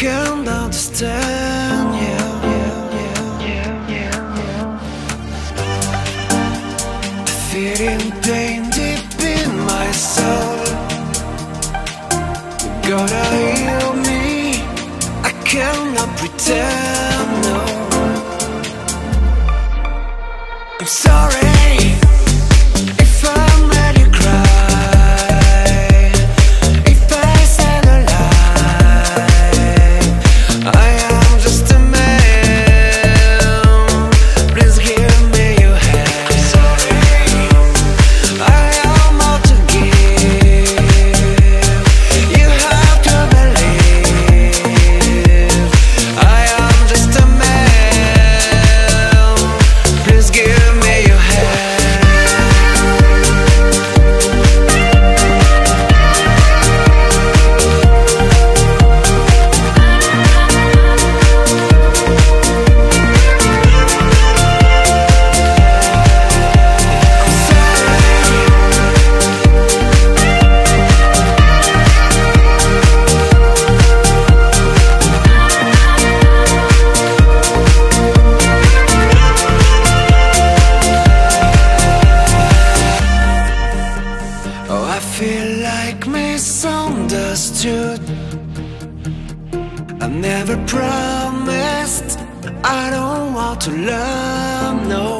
can't understand you. Feeling pain deep in my soul. You gotta heal me. I cannot pretend. No, I'm sorry I never promised I don't want to love, no.